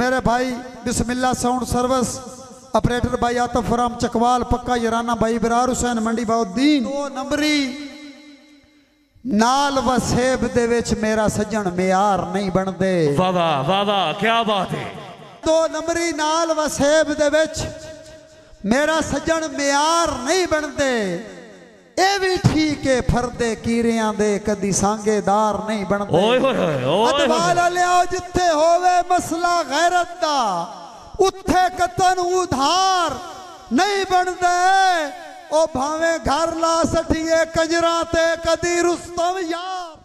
मेरे भाई बिस्मिल्ला sound service operator भाई आतफ राम चकवाल पक्का यराना भाई बरार हुसैन मंडी बाउद्दीन। दो नंबरी नाल व दे विच मेरा सजन मियार नहीं बनदे। वाह वाह वाह क्या बात है। दो नंबरी नाल व दे विच मेरा सज्जन मियार नहीं बनदे। ਇਹ ਵੀ ਠੀਕ ਏ ਫਰਦੇ ਕੀਰਿਆਂ ਦੇ ਕਦੀ ਸਾਂਗੇਦਾਰ ਨਹੀਂ ਬਣਦੇ। ਓਏ ਹੋਏ ਹੋਏ ਅਦਵਾਲ ਵਾਲਿਆ ਜਿੱਥੇ ਹੋਵੇ ਮਸਲਾ ਗੈਰਤ ਦਾ ਉੱਥੇ ਕਤਨ ਉਧਾਰ ਨਹੀਂ ਬਣਦਾ। ਉਹ ਭਾਵੇਂ ਘਰ ਲਾ ਸਠੀਏ ਕੰਜਰਾ ਤੇ ਕਦੀ ਰੁਸਤਮ ਯਾਰ।